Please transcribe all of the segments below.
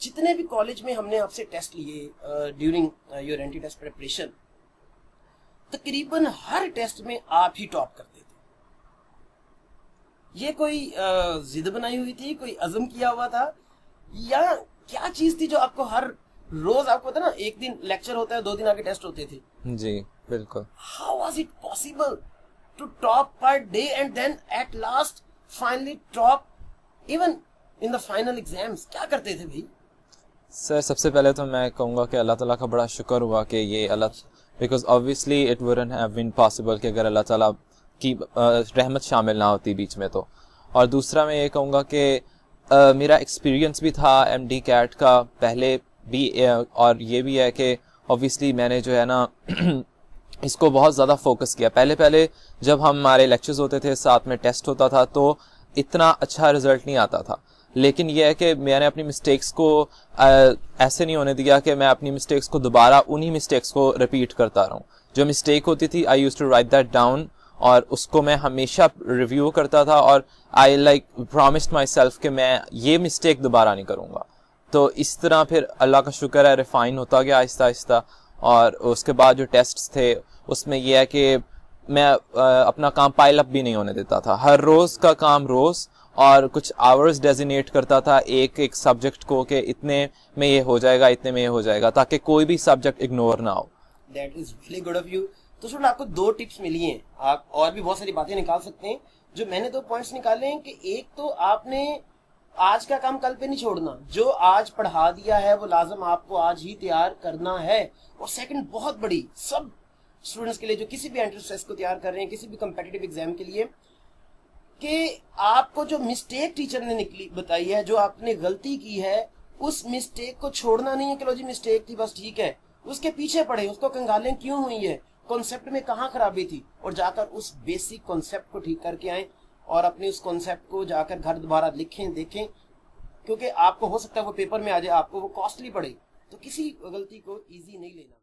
College में हमने आपसे टेस्ट लिए during your entry test preparation तकरीबन हर टेस्ट में आप ही टॉप करते थे। ये कोई जिद बनाई हुई थी कोई अजम किया हुआ था? या क्या चीज़ थी जो आपको हर रोज आपको पता ना एक दिन लेक्चर होता है दो दिन आगे टेस्ट होते थे? जी बिल्कुल। How was it possible to top per day and then at last finally top even in the final exams क्या करते थे भाई? सर सबसे पहले तो मैं कहूँगा कि अल्लाह ताला का बड़ा शुक्र हुआ कि ये Allah because obviously it wouldn't have possible कि अगर अल्लाह ताला की रहमत शामिल ना होती बीच में तो। और दूसरा मैं ये कहूँगा कि मेरा एक्सपीरियंस भी था एम डी कैट का पहले भी और ये भी है कि ऑब्वियसली मैंने जो है ना इसको बहुत ज़्यादा फोकस किया। पहले पहले जब हमारे लेक्चर्स होते थे, साथ में टेस्ट होता था तो इतना अच्छा रिज़ल्ट नहीं आता था। लेकिन यह है कि मैंने अपनी मिस्टेक्स को आ, ऐसे नहीं होने दिया कि मैं अपनी मिस्टेक्स को दोबारा उन्हीं मिस्टेक्स को रिपीट करता रहूँ। जो मिस्टेक होती थी I use to write that down और उसको मैं हमेशा रिव्यू करता था और I like promised myself कि मैं ये मिस्टेक दोबारा नहीं करूँगा। तो इस तरह फिर अल्लाह का शुक्र है रिफाइन होता गया आहिस्ता आहिस्ता और उसके बाद जो टेस्ट थे उसमें यह है कि मैं अपना काम पाइल अप भी नहीं होने देता था। हर रोज़ का काम रोज़ और कुछ आवर्स डेजिनेट करता था एक एक सब्जेक्ट को कि इतने में ये हो जाएगा, इतने में ये हो जाएगा, ताकि कोई भी सब्जेक्ट इग्नोर ना हो। That is really good of you तो सुन, आपको दो टिप्स मिली हैं। आप और भी बहुत सारी बातें निकाल सकते हैं। जो मैंने दो पॉइंट्स निकाले हैं कि एक तो आपने आज का काम कल पे नहीं छोड़ना। जो आज पढ़ा दिया है, वो लाजम आपको आज ही तैयार करना है। और सेकंड बहुत बड़ी, सब स्टूडेंट्स के लिए जो किसी भी एंट्रेंस टेस्ट को तैयार कर रहे हैं, किसी भी कम्पिटेटिव एग्ज़ाम के लिए कि आपको जो मिस्टेक टीचर ने निकली बताई है जो आपने गलती की है उस मिस्टेक को छोड़ना नहीं है कि लो जी मिस्टेक थी बस ठीक है। उसके पीछे पड़े उसको कंगालें क्यों हुई है? कॉन्सेप्ट में कहाँ खराबी थी? और जाकर उस बेसिक कॉन्सेप्ट को ठीक करके आए और अपने उस कॉन्सेप्ट को जाकर घर दोबारा लिखें देखें। क्योंकि आपको हो सकता है वो पेपर में आ जाए आपको वो कॉस्टली पड़े। तो किसी गलती को इजी नहीं लेना।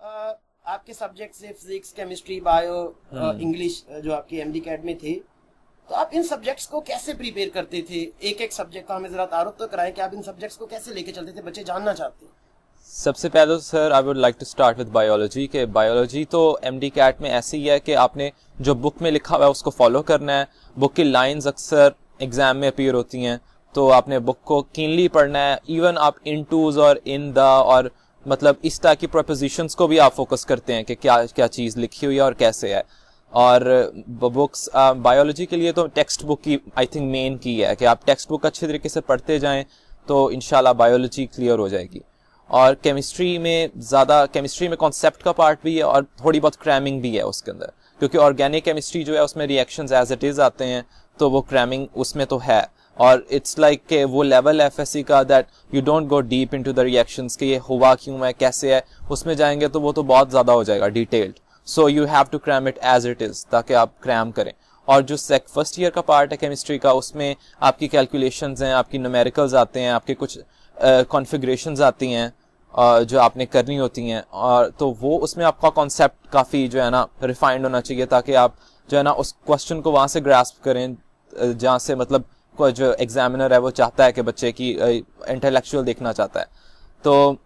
आ, आपके सब्जेक्ट से फिजिक्स केमिस्ट्री बायो इंग्लिश जो आपके एमडी कैड में थे। तो आप इन सब्जेक्ट्स को कैसे प्रिपेयर करते थे? एक एक सब्जेक्ट का हमें जरा तारुफ तो कराएँ कि आप इन सब्जेक्ट्स को कैसे लेके चलते थे? बच्चे जानना चाहते हैं। सबसे पहले तो sir I would like to start with biology के बायोलॉजी तो एम डी कैट में ऐसे ही है कि आपने जो बुक में लिखा हुआ है उसको फॉलो करना है। बुक की लाइंस अक्सर एग्ज़ाम में अपीयर होती हैं तो आपने बुक को कीनली पढ़ना है। इवन आप इन टूज और इन द और मतलब इस तरह की प्रपोजिशंस को भी आप फोकस करते हैं कि क्या क्या चीज़ लिखी हुई है और कैसे है। और बुक्स बायोलॉजी के लिए तो टेक्स्ट बुक की आई थिंक मेन की है कि आप टेक्स्ट बुक अच्छे तरीके से पढ़ते जाएँ तो इनशाला बायोलॉजी क्लियर हो जाएगी। और केमिस्ट्री में ज़्यादा केमिस्ट्री में कॉन्सेप्ट का पार्ट भी है और थोड़ी बहुत क्रैमिंग भी है उसके अंदर। क्योंकि ऑर्गेनिक केमिस्ट्री जो है उसमें रिएक्शन एज इट इज़ आते हैं तो वो क्रैमिंग उसमें तो है। और इट्स लाइक like के वो लेवल एफ़ एस सी का that you don't go deep into the reaction के ये हुआ क्यों है कैसे है उसमें जाएँगे तो वो तो बहुत ज़्यादा हो जाएगा detailed so you have to cram it as it is ताकि आप क्रैम करें. और जो सेक फ़र्स्ट ईयर का पार्ट है केमिस्ट्री का उसमें आपकी कैलकुलेशन हैं आपकी न्यूमेरिकल्स आते हैं आपके कुछ कॉन्फिग्रेशन uh, आती हैं uh, जो आपने करनी होती हैं और तो वो उसमें आपका कॉन्सेप्ट काफ़ी जो है ना रिफाइंड होना चाहिए ताकि आप जो है ना उस क्वेश्चन को वहाँ से ग्रास्प करें जहाँ से मतलब जो एग्जामिनर है वो चाहता है कि बच्चे की इंटेलेक्चुअल देखना चाहता है। तो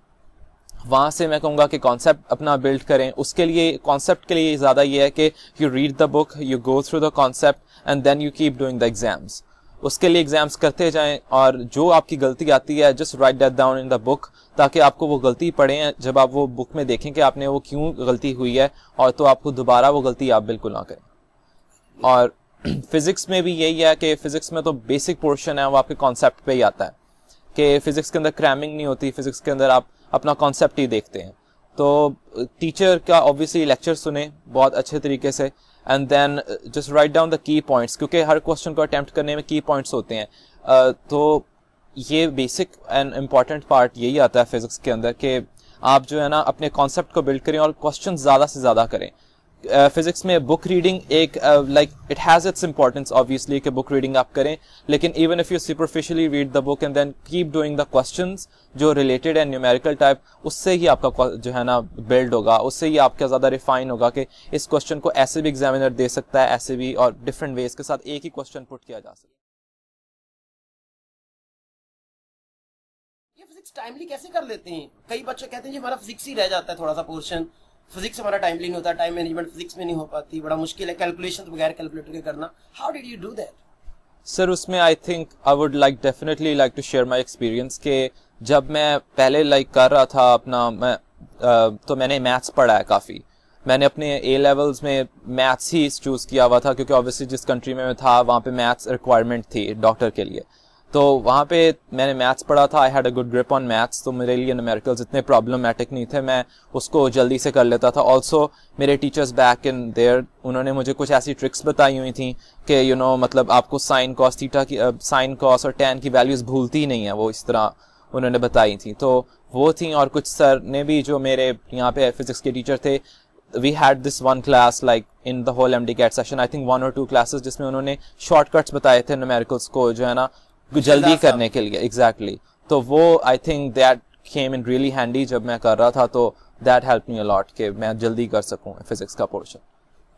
वहाँ से मैं कहूँगा कि कॉन्सेप्ट अपना बिल्ड करें। उसके लिए कॉन्सेप्ट के लिए ज़्यादा ये है कि you read the book you go through the concept and then you keep doing the exams उसके लिए एग्ज़ाम्स करते जाएँ, और जो आपकी गलती आती है just write that down in the book ताकि आपको वो गलती पढ़े जब आप वो बुक में देखें कि आपने वो क्यों गलती हुई है, और तो आपको दोबारा वो गलती आप बिल्कुल ना करें। और फिजिक्स में भी यही है कि फिजिक्स में तो बेसिक पोर्शन है वो आपके कॉन्सेप्ट पे ही आता है कि फिजिक्स के अंदर क्रैमिंग नहीं होती फिजिक्स के अंदर आप अपना कॉन्सेप्ट ही देखते हैं। तो टीचर का ऑब्वियसली लेक्चर सुने बहुत अच्छे तरीके से and then just write down the key points क्योंकि हर क्वेश्चन को अटेम्प्ट करने में की पॉइंट्स होते हैं। uh, तो ये बेसिक एंड इंपॉर्टेंट पार्ट यही आता है फिजिक्स के अंदर कि आप जो है ना अपने कॉन्सेप्ट को बिल्ड करें और क्वेश्चन ज़्यादा से ज़्यादा करें। फिजिक्स में बुक रीडिंग एक like it has its importance obviously कि बुक रीडिंग आप करें, लेकिन even if you superficially read the book and then keep doing the questions जो रिलेटेड है न्यूमेरिकल टाइप उससे ही आपका जो है ना बिल्ड होगा, उससे ही आपका ज़्यादा रिफाइन होगा कि इस क्वेश्चन को ऐसे भी एग्जामिनर दे सकता है, ऐसे भी और डिफरेंट वेज के साथ एक ही क्वेश्चन पुट किया जा सकता फिजिक्स टाइमली कैसे कर लेते हैं? कई बच्चे कहते हैं जी हमारा फिजिक्स ही रह जाता है, थोड़ा सा पोर्शन फिजिक्स हमारा टाइमली नहीं होता टाइम मैनेजमेंट फिजिक्स में नहीं हो पाती बड़ा मुश्किल है कैलकुलेशन बगैर कैलकुलेटर के करना। How did you do that sir उसमें I think I would like definitely like to share my experience के जब मैं पहले लाइक like, कर रहा था अपना मैं uh, तो मैंने मैथ्स पढ़ा है काफ़ी। मैंने अपने ए लेवल्स में मैथ्स ही चूज़ किया हुआ था क्योंकि ऑब्वियसली जिस कंट्री में मैं था वहाँ पे मैथ्स रिक्वायरमेंट थी डॉक्टर के लिए। तो वहाँ पे मैंने मैथ्स पढ़ा था I had a good grip on maths तो मेरे लिए न्यूमेरिकल्स इतने प्रॉब्लमेटिक नहीं थे मैं उसको जल्दी से कर लेता था। ऑल्सो मेरे टीचर्स बैक इन देयर उन्होंने मुझे कुछ ऐसी ट्रिक्स बताई हुई थी कि यू you नो know, मतलब आपको साइन कॉस थीटा की साइन कॉस और टेन की वैल्यूज़ भूलती नहीं है वो इस तरह उन्होंने बताई थी। तो वो थी और कुछ सर ने भी जो मेरे यहाँ पे फिजिक्स के टीचर थे we had this one class like in the whole M D CAT session I think one और टू क्लासेस जिसमें उन्होंने शॉर्टकट्स बताए थे न्यूमेरिकल्स को जो है ना जल्दी करने के लिए एग्जैक्टली exactly. तो वो I think that came in really handy जब मैं कर रहा था तो दैट हेल्प मी अलॉट कि मैं जल्दी कर सकूँ फिजिक्स का पोर्शन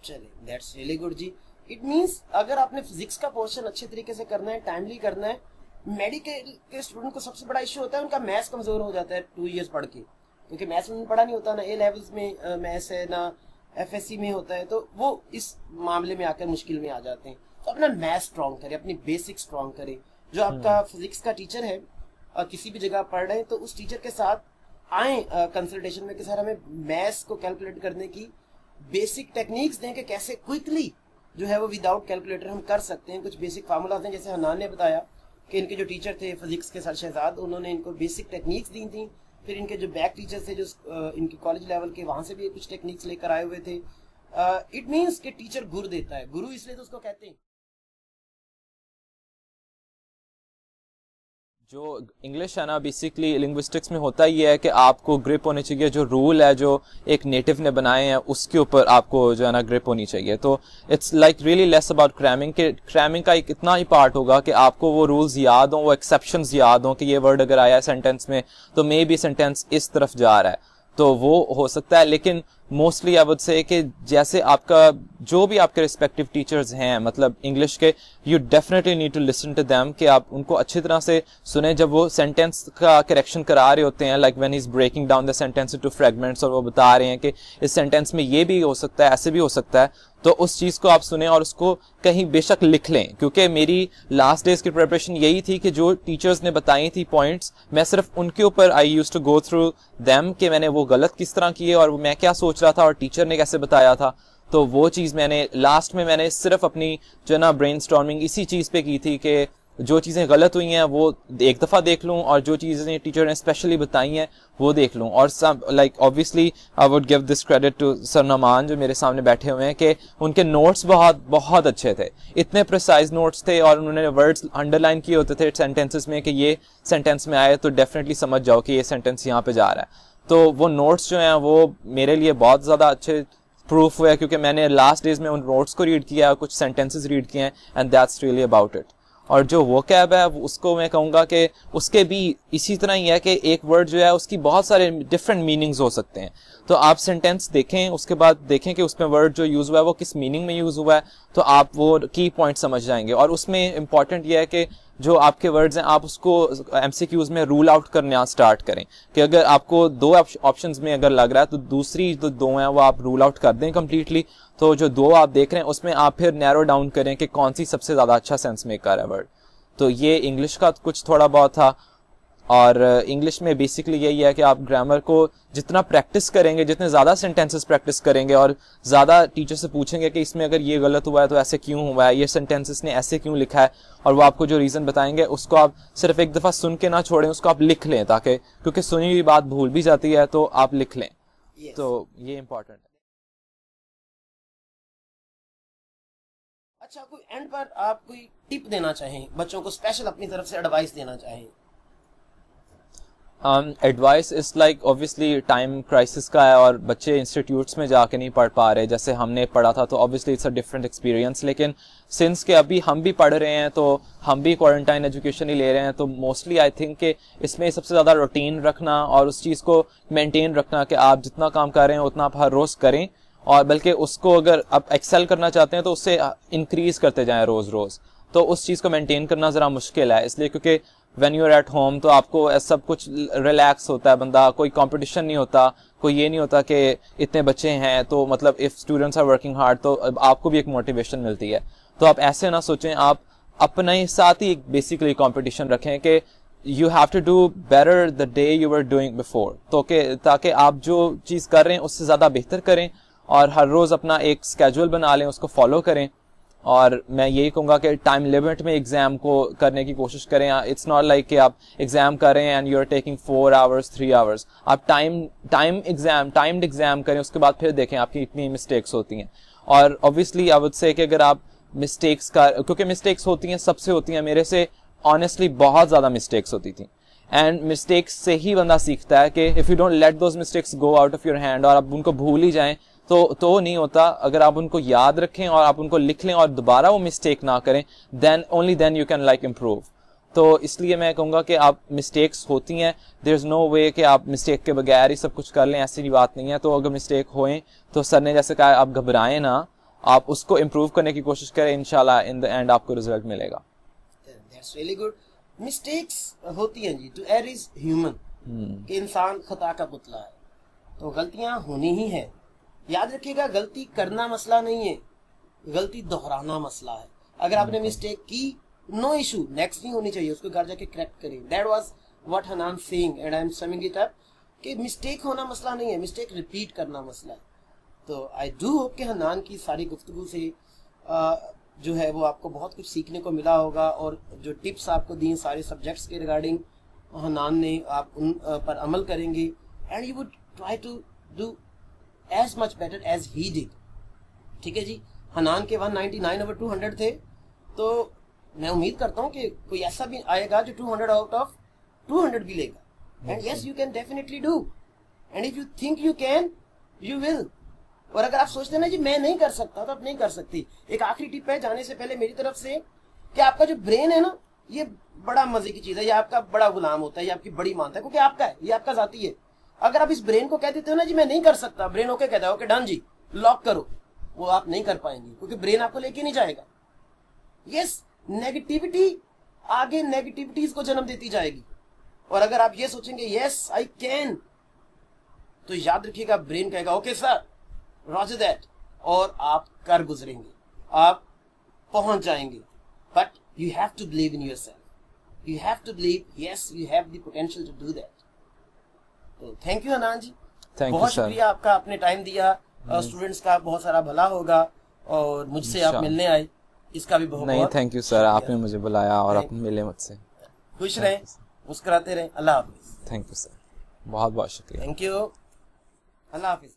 चलिए दैट्स रियली गुड जी। इट मींस अगर आपने फिजिक्स का पोर्शन अच्छे तरीके से करना है टाइमली करना है मेडिकल के स्टूडेंट को सबसे बड़ा इशू होता है उनका मैथ्स कमज़ोर हो जाता है टू इयर्स पढ़ के। क्योंकि मैथ्स में पढ़ा नहीं होता ना ए लेवल्स में मैथ्स है ना एफएससी में होता है तो वो इस मामले में आकर मुश्किल में आ जाते हैं। तो अपना मैथ स्ट्रॉन्ग करे अपनी बेसिक स्ट्रॉन्ग करे। जो आपका फिजिक्स हम्म। का टीचर है और किसी भी जगह पढ़ रहे हैं तो उस टीचर के साथ आए कंसल्टेशन में कि सर हमें मैथ्स को कैलकुलेट करने की बेसिक टेक्निक्स दें कि कैसे क्विकली जो है वो विदाउट कैलकुलेटर हम कर सकते हैं। कुछ बेसिक फार्मूलाज हैं जैसे हनान ने बताया कि इनके जो टीचर थे फिजिक्स के सर शहजाद उन्होंने इनको बेसिक टेक्निक्स दी थी। फिर इनके जो बैक टीचर थे जो इनके कॉलेज लेवल के वहाँ से भी कुछ टेक्निक्स लेकर आए हुए थे। इट मीन्स कि टीचर गुरु देता है। गुरु इसलिए तो उसको कहते हैं। जो इंग्लिश है ना बेसिकली लिंग्विस्टिक्स में होता ही है कि आपको ग्रिप होनी चाहिए, जो रूल है, जो एक नेटिव ने बनाए हैं, उसके ऊपर आपको जो है ना ग्रिप होनी चाहिए। तो it's like really less about cramming के क्रैमिंग का एक इतना ही पार्ट होगा कि आपको वो रूल्स याद हों, वो एक्सेप्शन याद हों कि ये वर्ड अगर आया है सेंटेंस में तो मे बी सेंटेंस इस तरफ़ जा रहा है। तो वो हो सकता है, लेकिन मोस्टली आई वुड से कि जैसे आपका, जो भी आपके रिस्पेक्टिव टीचर्स हैं मतलब इंग्लिश के you definitely need to listen to them कि आप उनको अच्छी तरह से सुने। जब वो सेंटेंस का करेक्शन करा रहे होते हैं like when is breaking down the sentence to fragments और वो बता रहे हैं कि इस सेंटेंस में ये भी हो सकता है, ऐसे भी हो सकता है तो उस चीज़ को आप सुने और उसको कहीं बेशक लिख लें। क्योंकि मेरी लास्ट डेज़ की प्रिपरेशन यही थी कि जो टीचर्स ने बताई थी पॉइंट्स मैं सिर्फ़ उनके ऊपर I use to go through them कि मैंने वो गलत किस तरह किए और मैं क्या सोच रहा था और टीचर ने कैसे बताया था तो वो चीज़ मैंने लास्ट में मैंने सिर्फ़ अपनी जो ना ब्रेन इसी चीज़ पे की थी कि जो चीज़ें गलत हुई हैं, वो एक दफ़ा देख लूँ और जो चीज़ें टीचर ने स्पेशली बताई हैं, वो देख लूँ। और सब like obviously I would give this credit to sir Naman जो मेरे सामने बैठे हुए हैं, कि उनके नोट्स बहुत बहुत अच्छे थे। इतने प्रिसाइज नोट्स थे और उन्होंने वर्ड्स अंडरलाइन किए होते थे सेंटेंसेस में कि ये सेंटेंस में आए तो डेफिनेटली समझ जाओ कि ये सेंटेंस यहाँ पे जा रहा है। तो वो नोट्स जो हैं, वो मेरे लिए बहुत ज़्यादा अच्छे प्रूफ हुए क्योंकि मैंने लास्ट डेज़ में उन नोट्स को रीड किया कुछ सेंटेंसेस रीड किए हैं and that's really about it और जो वो कैब है उसको मैं कहूँगा कि उसके भी इसी तरह ही है कि एक वर्ड जो है, उसकी बहुत सारे डिफरेंट मीनिंग्स हो सकते हैं। तो आप सेंटेंस देखें, उसके बाद देखें कि उसमें वर्ड जो यूज़ हुआ है, वो किस मीनिंग में यूज़ हुआ है तो आप वो की पॉइंट समझ जाएँगे। और उसमें इंपॉर्टेंट ये है कि जो आपके वर्ड्स हैं, आप उसको एमसीक्यूज में रूल आउट करना स्टार्ट करें। कि अगर आपको दो ऑप्शंस में अगर लग रहा है तो दूसरी जो दो हैं, वो आप रूल आउट कर दें कम्प्लीटली तो जो दो आप देख रहे हैं, उसमें आप फिर नैरो डाउन करें कि कौन सी सबसे ज़्यादा अच्छा सेंस मेकर है वर्ड तो ये इंग्लिश का कुछ थोड़ा बहुत था। और इंग्लिश में बेसिकली यही है कि आप ग्रामर को जितना प्रैक्टिस करेंगे जितने ज़्यादा सेंटेंसेस प्रैक्टिस करेंगे और ज़्यादा टीचर से पूछेंगे कि इसमें अगर ये गलत हुआ है तो ऐसे क्यों हुआ है ये सेंटेंसेस ने ऐसे क्यों लिखा है और वो आपको जो रीज़न बताएँगे उसको आप सिर्फ़ एक दफ़ा सुन के ना छोड़ें उसको आप लिख लें ताकि क्योंकि सुनी हुई बात भूल भी जाती है तो आप लिख लें। Yes. तो ये इंपॉर्टेंट है। अच्छा कोई एंड पर आप कोई टिप देना चाहें? बच्चों को स्पेशल अपनी तरफ़ से एडवाइस देना चाहें? एडवाइस इस लाइक ऑब्वियसली टाइम क्राइसिस का है और बच्चे इंस्टीट्यूट्स में जाके नहीं पढ़ पा रहे, जैसे हमने पढ़ा था तो obviously it's a different experience लेकिन सिंस के अभी हम भी पढ़ रहे हैं तो हम भी क्वारंटाइन एजुकेशन ही ले रहे हैं तो मोस्टली आई थिंक कि इसमें सबसे ज़्यादा रूटीन रखना और उस चीज़ को मेंटेन रखना कि आप जितना काम कर रहे हैं, उतना आप हर रोज़ करें और बल्कि उसको अगर आप एक्सेल करना चाहते हैं तो उससे इंक्रीज करते जाएँ रोज़ रोज़ तो उस चीज़ को मेंटेन करना ज़रा मुश्किल है, इसलिए क्योंकि when you are at home तो आपको सब कुछ रिलैक्स होता है बंदा, कोई कंपटीशन नहीं होता, कोई ये नहीं होता कि इतने बच्चे हैं तो मतलब if students are working hard तो आपको भी एक मोटिवेशन मिलती है। तो आप ऐसे ना सोचें, आप अपने साथ ही एक बेसिकली कंपटीशन रखें कि you have to do better the day you are doing before तो कि ताकि आप जो चीज़ कर रहे हैं, उससे ज़्यादा बेहतर करें और हर रोज़ अपना एक स्केजुअल बना लें, उसको फॉलो करें। और मैं यही कहूँगा कि टाइम लिमिट में एग्ज़ाम को करने की कोशिश करें। इट्स नॉट लाइक कि आप एग्ज़ाम कर and you are taking four hours three hours आप time time exam timed exam करें, उसके बाद फिर देखें आपकी इतनी मिस्टेक्स होती हैं। और ऑब्वियसली आई वुड से कि अगर आप मिस्टेक्स का, क्योंकि मिस्टेक्स होती हैं, सबसे होती हैं, मेरे से ऑनेस्टली बहुत ज़्यादा मिस्टेक्स होती थी। एंड मिस्टेक्स से ही बंदा सीखता है कि if you don't let those mistakes go out of your hand और आप उनको भूल ही जाएँ तो तो नहीं होता। अगर आप उनको याद रखें और आप उनको लिख लें और दोबारा वो मिस्टेक ना करें then only then you can like improve तो इसलिए मैं कहूँगा कि आप मिस्टेक्स होती हैं। देर इज़ नो वे कि आप मिस्टेक के बगैर ही सब कुछ कर लें ऐसी बात नहीं है। तो अगर मिस्टेक होए तो सर ने जैसे कहा आप घबराएँ ना। आप उसको इम्प्रूव करने की कोशिश करें इनशाला इन द एंड आपको रिज़ल्ट मिलेगा। दैट्स रियली गुड मिस्टेक्स होती हैं जी। टू एर इज़ ह्यूमन कि इंसान खता का पुतला है। तो गलतियाँ होनी ही है। याद रखिएगा गलती करना मसला नहीं है गलती दोहराना मसला है। अगर आपने मिस्टेक की नो इशू नेक्स्ट नहीं होनी चाहिए उसको घर जाके करेक्ट करें। That was what Hanan saying and I am summing it up कि मिस्टेक होना मसला नहीं है मिस्टेक रिपीट करना मसला है। तो आई डू होप कि हनान की सारी गुफ्तगु से आ, जो है वो आपको बहुत कुछ सीखने को मिला होगा और जो टिप्स आपको दी सारे सब्जेक्ट्स के रिगार्डिंग हनान ने आप उन पर अमल करेंगे। And you would try to do as much better as he did ठीक है जी? हनान के 199 ओवर 200 थे। तो मैं उम्मीद करता हूँ कि कोई ऐसा भी आएगा जो 200 आउट ऑफ़ 200 भी लेगा। And yes you can definitely do and if you think you can you will और अगर आप सोचते ना, जी, मैं नहीं कर सकता तो आप नहीं कर सकती। एक आखिरी टिप है, जाने से पहले मेरी तरफ़ से कि आपका जो ब्रेन है ना, ये बड़ा मज़े की चीज़ है, ये आपका बड़ा गुलाम होता है, ये आपकी बड़ी मानता है, क्योंकि आपका है, ये आपका जाती है। अगर आप इस ब्रेन को कह देते हो ना, जी मैं नहीं कर सकता। ब्रेन ओके कहता है, ओके, डन जी, लॉक करो। वो आप नहीं कर पाएँगे, क्योंकि ब्रेन आपको लेके नहीं जाएगा। यस नेगेटिविटी आगे नेगेटिविटीज को जन्म देती जाएगी। और अगर आप ये सोचेंगे यस आई कैन तो याद रखिएगा, ब्रेन कहेगा, ओके सर रॉजर दैट और आप कर गुजरेंगे। आप पहुँच जाएँगे। But you have to believe in yourself you have to believe yes you have the potential to do that तो thank you Anan ji Thank बहुत शुक्रिया आपका आपने टाइम दिया। स्टूडेंट्स का बहुत सारा भला होगा और मुझसे आप मिलने आए। इसका भी बहुत नहीं थैंक यू सर आपने मुझे बुलाया और आप मिले मुझसे। खुश रहे मुस्कुराते रहे। अल्लाह हाफिज। थैंक यू सर बहुत बहुत शुक्रिया। थैंक यू अल्लाह हाफिज।